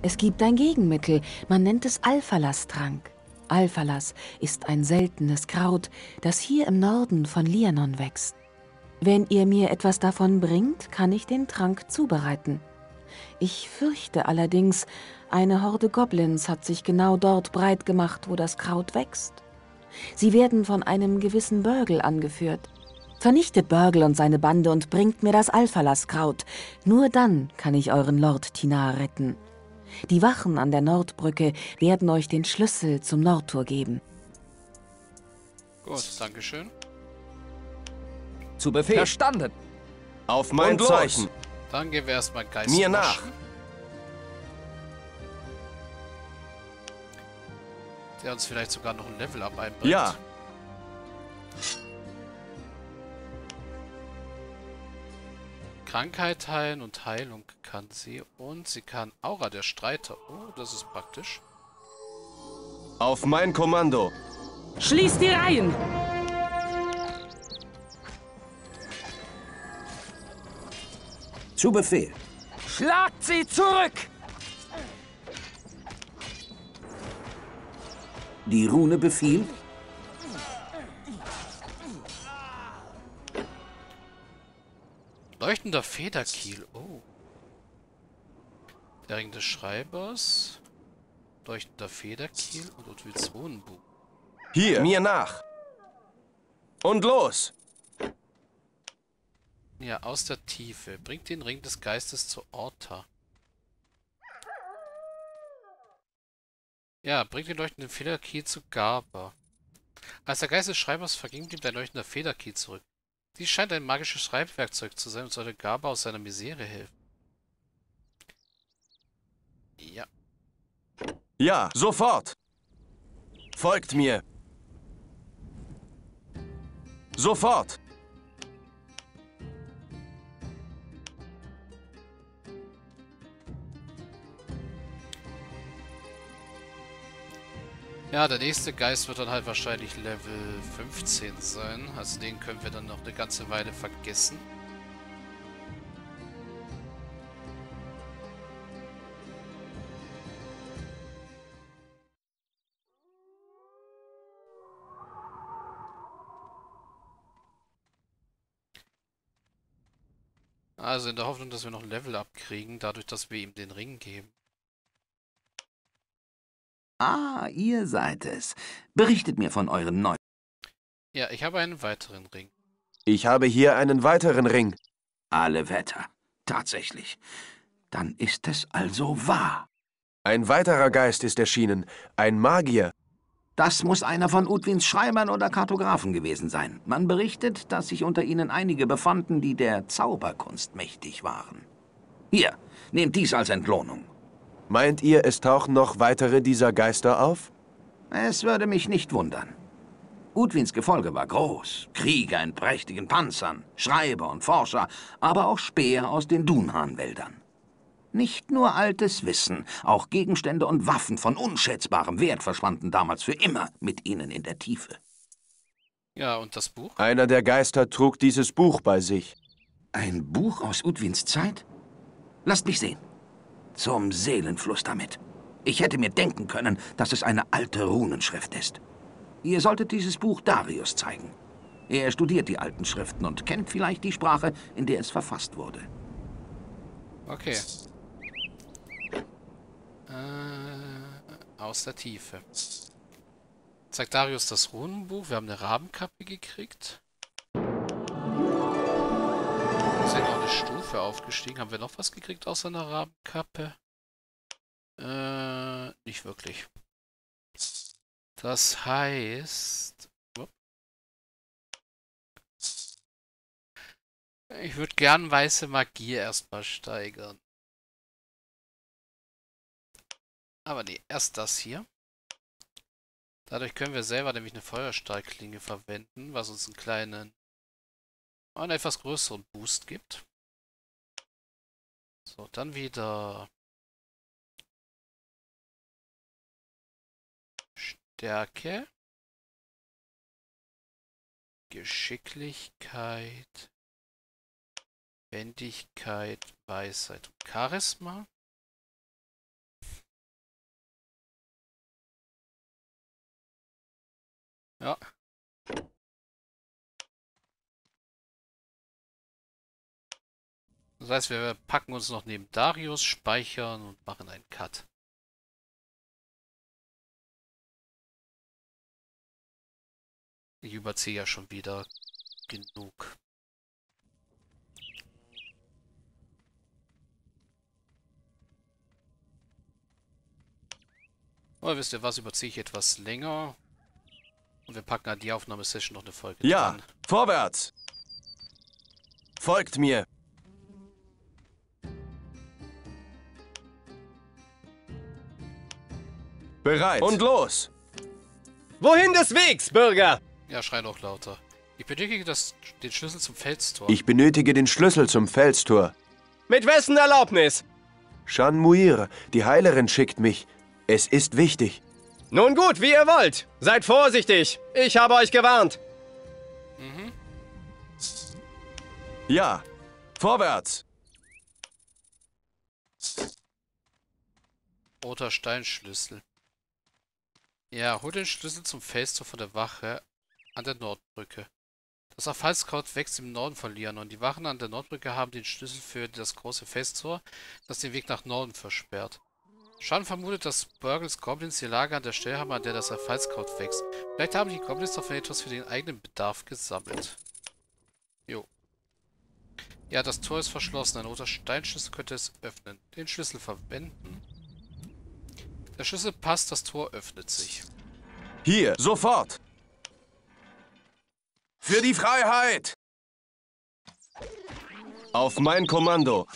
Es gibt ein Gegenmittel, man nennt es Alphalas-Trank. Alphalas ist ein seltenes Kraut, das hier im Norden von Lianon wächst. Wenn ihr mir etwas davon bringt, kann ich den Trank zubereiten. Ich fürchte allerdings, eine Horde Goblins hat sich genau dort breit gemacht, wo das Kraut wächst. Sie werden von einem gewissen Burgle angeführt. Vernichtet Burgle und seine Bande und bringt mir das Alphalas-Kraut. Nur dann kann ich euren Lord Tinar retten. Die Wachen an der Nordbrücke werden euch den Schlüssel zum Nordtor geben. Gut, Dankeschön. Zu Befehl. Verstanden. Auf mein Und los. Zeichen. Dann gehen wir erstmal Geist Mir nach. Der uns vielleicht sogar noch ein Level-Up einbringt. Ja. Krankheit heilen und Heilung kann sie. Und sie kann Aura der Streiter. Oh, das ist praktisch. Auf mein Kommando. Schließt die Reihen! Zu Befehl. Schlagt sie zurück! Die Rune befiehlt. Leuchtender Federkiel. Oh. Der Ring des Schreibers. Leuchtender Federkiel und Ludwigs Wohnbuch. Hier. Mir nach. Und los. Ja, aus der Tiefe. Bringt den Ring des Geistes zu Orta. Ja, bringt den leuchtenden Federkiel zu Garber. Als der Geist des Schreibers verging, blieb der leuchtende Federkiel zurück. Dies scheint ein magisches Schreibwerkzeug zu sein und sollte Garber aus seiner Misere helfen. Ja. Ja, sofort. Folgt mir. Sofort. Ja, der nächste Geist wird dann halt wahrscheinlich Level 15 sein. Also den können wir dann noch eine ganze Weile vergessen. Also in der Hoffnung, dass wir noch ein Level abkriegen, dadurch, dass wir ihm den Ring geben. Ah, ihr seid es. Berichtet mir von euren neuen. Ja, ich habe einen weiteren Ring. Ich habe hier einen weiteren Ring. Alle Wetter. Tatsächlich. Dann ist es also wahr. Ein weiterer Geist ist erschienen. Ein Magier. Das muss einer von Udwins Schreibern oder Kartografen gewesen sein. Man berichtet, dass sich unter ihnen einige befanden, die der Zauberkunst mächtig waren. Hier, nehmt dies als Entlohnung. Meint ihr, es tauchen noch weitere dieser Geister auf? Es würde mich nicht wundern. Udwins Gefolge war groß. Krieger in prächtigen Panzern, Schreiber und Forscher, aber auch Späher aus den Dunhan-Wäldern. Nicht nur altes Wissen, auch Gegenstände und Waffen von unschätzbarem Wert verschwanden damals für immer mit ihnen in der Tiefe. Ja, und das Buch? Einer der Geister trug dieses Buch bei sich. Ein Buch aus Udwins Zeit? Lasst mich sehen. Zum Seelenfluss damit. Ich hätte mir denken können, dass es eine alte Runenschrift ist. Ihr solltet dieses Buch Darius zeigen. Er studiert die alten Schriften und kennt vielleicht die Sprache, in der es verfasst wurde. Okay. Äh, aus der Tiefe. Zeigt Darius das Runenbuch. Wir haben eine Rabenkappe gekriegt. Stufe aufgestiegen. Haben wir noch was gekriegt außer einer Rabenkappe? Äh, nicht wirklich. Das heißt... Ich würde gern weiße Magie erstmal steigern. Aber nee, erst das hier. Dadurch können wir selber nämlich eine Feuerstahlklinge verwenden, was uns einen kleinen, einen etwas größeren Boost gibt. So, dann wieder. Stärke, Geschicklichkeit, Wendigkeit, Weisheit. Und Charisma. Ja, Das heißt, wir packen uns noch neben Darius, speichern und machen einen Cut. Ich überziehe ja schon wieder genug. Oder wisst ihr was, überziehe ich etwas länger. Und wir packen an die Aufnahmesession noch eine Folge Ja, dran. vorwärts! Folgt mir! Bereit. Und los! Wohin des Wegs, Bürger? Ja, schrei doch lauter. Ich benötige das, den Schlüssel zum Felstor. Ich benötige den Schlüssel zum Felstor. Mit wessen Erlaubnis? Shan Muir, die Heilerin schickt mich. Es ist wichtig. Nun gut, wie ihr wollt. Seid vorsichtig. Ich habe euch gewarnt. Ja, vorwärts! Roter Steinschlüssel. Ja, hol den Schlüssel zum Felstor von der Wache an der Nordbrücke. Das Erfallskraut wächst im Norden von Lian und die Wachen an der Nordbrücke haben den Schlüssel für das große Felstor, das den Weg nach Norden versperrt. Shan vermutet, dass Burgles Goblins ihr Lager an der Stelle haben, an der das Erfallskraut wächst. Vielleicht haben die Goblins davon etwas für den eigenen Bedarf gesammelt. Jo. Ja, das Tor ist verschlossen. Ein roter Steinschlüssel könnte es öffnen. Den Schlüssel verwenden. Der Schlüssel passt, das Tor öffnet sich. Hier, sofort! Für die Freiheit! Auf mein Kommando.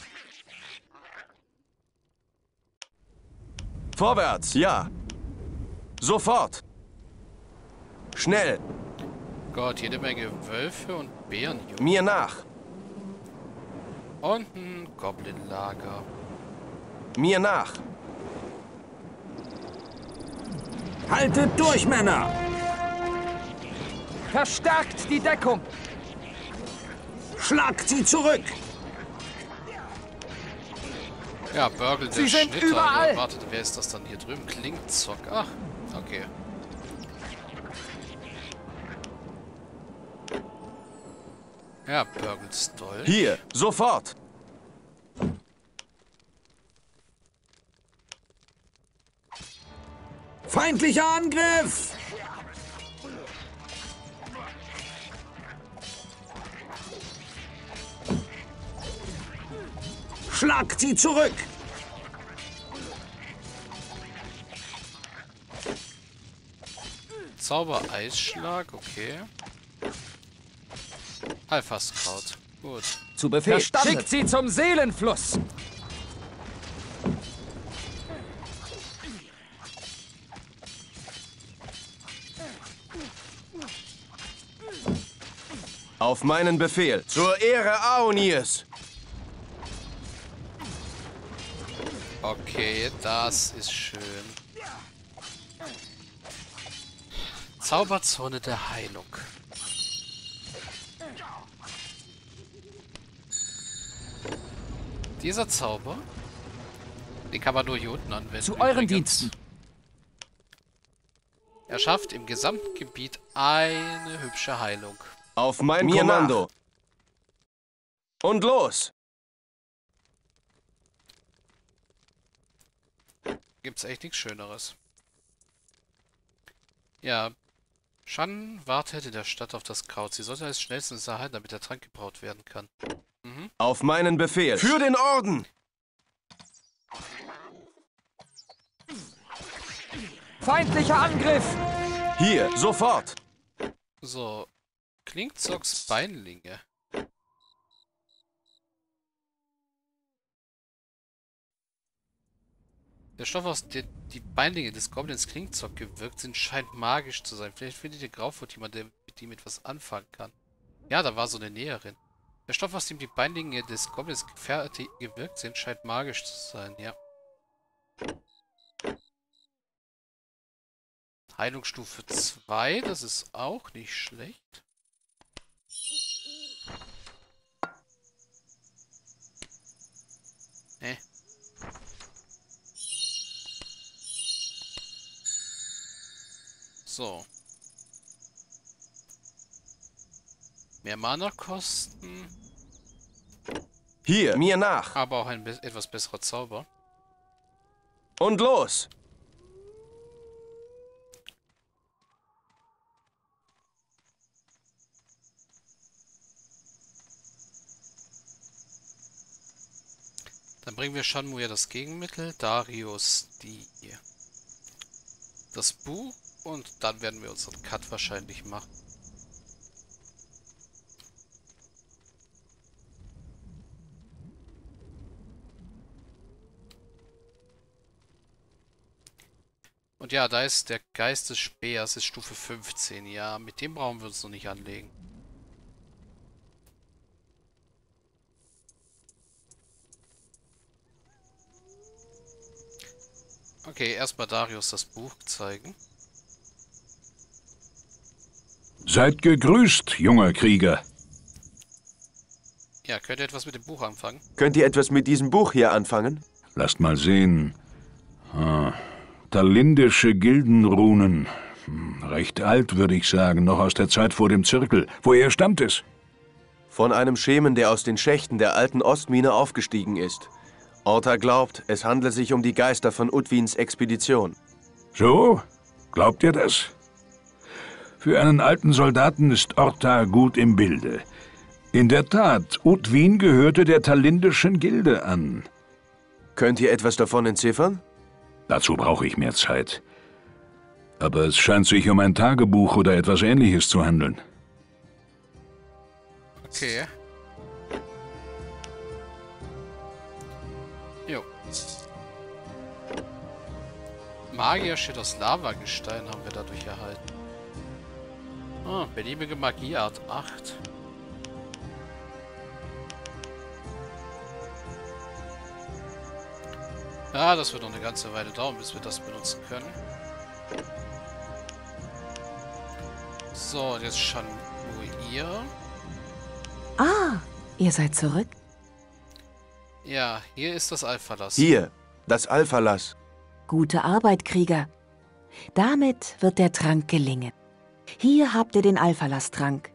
Vorwärts, ja. Sofort. Schnell, Gott, jede Menge Wölfe und Bären hier. mir nach. Und ein Goblin-Lager. Mir nach. Haltet durch, Männer! Verstärkt die Deckung. Schlagt sie zurück! Ja, Burgle der Sie sind Schnitter. überall. Ja, wartet, wer ist das dann hier drüben? Klingzock. Ach, okay. Ja, Burgles Dolch. Hier, sofort. Feindlicher Angriff! Schlagt sie zurück! Zauber-Eisschlag, okay. Alphaskraut. Gut. Zu Befehl. Schickt sie zum Seelenfluss. Auf meinen Befehl. Zur Ehre Aonirs. Okay, das ist schön. Zauberzone der Heilung. Dieser Zauber, den kann man nur hier unten anwenden. Zu euren übrigens. Diensten. Er schafft im gesamten Gebiet eine hübsche Heilung. Auf mein Mir Kommando. Und los. Gibt's echt nichts Schöneres. Ja, Shan wartet in der Stadt auf das Kraut. Sie sollte es schnellstens erhalten, damit der Trank gebraut werden kann. Auf meinen Befehl. Für den Orden. Feindlicher Angriff. Hier, sofort. So, Klingzocks Beinlinge. Der Stoff, aus dem die Beinlinge des Goblins Klingzock gewirkt sind, scheint magisch zu sein. Vielleicht findet ihr Graufuß jemand, der mit ihm etwas anfangen kann. Ja, da war so eine Näherin. Der Stoff, aus dem die Beinlinge des Goblins gewirkt sind, scheint magisch zu sein, ja. Heilungsstufe 2, das ist auch nicht schlecht. So. Mehr Mana kosten, Hier, mir nach. aber auch ein etwas besserer Zauber. Und los. Dann bringen wir Shanmu ja das Gegenmittel, Darius die das Buch und dann werden wir unseren Cut wahrscheinlich machen. Und ja, da ist der Geist des Speers, ist Stufe 15. Ja, mit dem brauchen wir uns noch nicht anlegen. Okay, erstmal Darius das Buch zeigen. Seid gegrüßt, junger Krieger. Ja, könnt ihr etwas mit dem Buch anfangen? Könnt ihr etwas mit diesem Buch hier anfangen? Lasst mal sehen. Ah, talindische Gildenrunen. Hm, recht alt, würde ich sagen, noch aus der Zeit vor dem Zirkel. Woher stammt es? Von einem Schemen, der aus den Schächten der alten Ostmine aufgestiegen ist. Orta glaubt, es handle sich um die Geister von Utwins Expedition. So? Glaubt ihr das? Für einen alten Soldaten ist Orta gut im Bilde. In der Tat, Utwin gehörte der talindischen Gilde an. Könnt ihr etwas davon entziffern? Dazu brauche ich mehr Zeit. Aber es scheint sich um ein Tagebuch oder etwas ähnliches zu handeln. Okay. Jo. Magier steht aus Lavagestein haben wir dadurch erhalten. Ah, beliebige Magieart 8. Ja, das wird noch eine ganze Weile dauern, bis wir das benutzen können. So, jetzt schon nur ihr. Ah, ihr seid zurück? Ja, hier ist das Alphalas. Hier, das Alphalas. Gute Arbeit, Krieger. Damit wird der Trank gelingen. Hier habt ihr den Alphalas-Trank.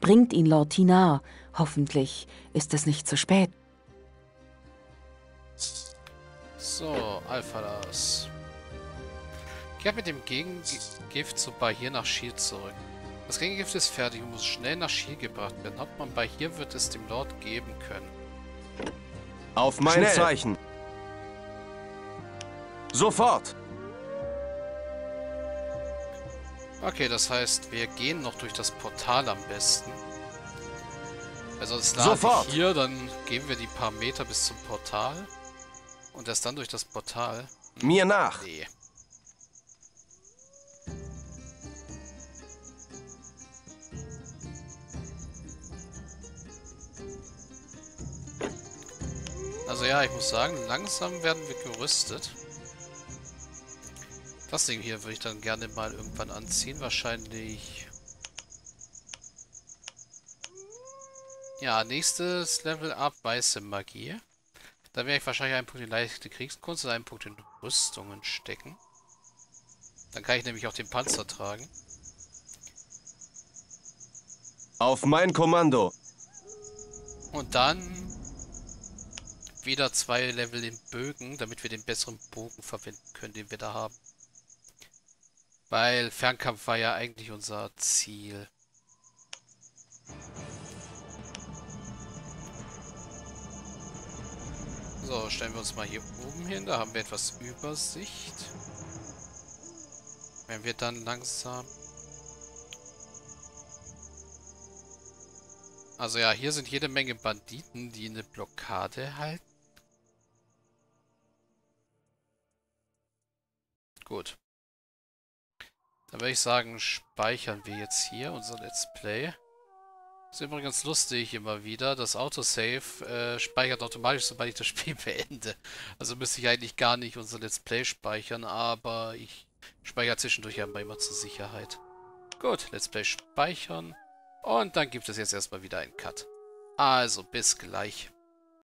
Bringt ihn Lord Tinar. Hoffentlich ist es nicht zu spät. So, Alphalas. Kehrt mit dem Gegengift zu Bahir nach Shield zurück. Das Gegengift ist fertig und muss schnell nach Shield gebracht werden. Hauptmann Bahir wird es dem Lord geben können. Auf mein Schnell. Zeichen. Sofort. Okay, das heißt, wir gehen noch durch das Portal am besten. Weil sonst lade hier, dann gehen wir die paar Meter bis zum Portal. Und erst dann durch das Portal. Mir nach. Nee. Also ja, ich muss sagen, langsam werden wir gerüstet. Das Ding hier würde ich dann gerne mal irgendwann anziehen. Wahrscheinlich... Ja, nächstes Level up, weiße Magie. Da werde ich wahrscheinlich einen Punkt in leichte Kriegskunst und einen Punkt in Rüstungen stecken. Dann kann ich nämlich auch den Panzer tragen. Auf mein Kommando. Und dann wieder zwei Level in Bögen, damit wir den besseren Bogen verwenden können, den wir da haben. Weil Fernkampf war ja eigentlich unser Ziel. So, stellen wir uns mal hier oben hin. Da haben wir etwas Übersicht. Wenn wir dann langsam... Also ja, hier sind jede Menge Banditen, die eine Blockade halten. Gut. Dann würde ich sagen, speichern wir jetzt hier unser Let's Play. Ist übrigens lustig immer wieder. Das Autosave äh, speichert automatisch, sobald ich das Spiel beende. Also müsste ich eigentlich gar nicht unser Let's Play speichern, aber ich speichere zwischendurch aber immer zur Sicherheit. Gut, Let's Play speichern. Und dann gibt es jetzt erstmal wieder einen Cut. Also, bis gleich.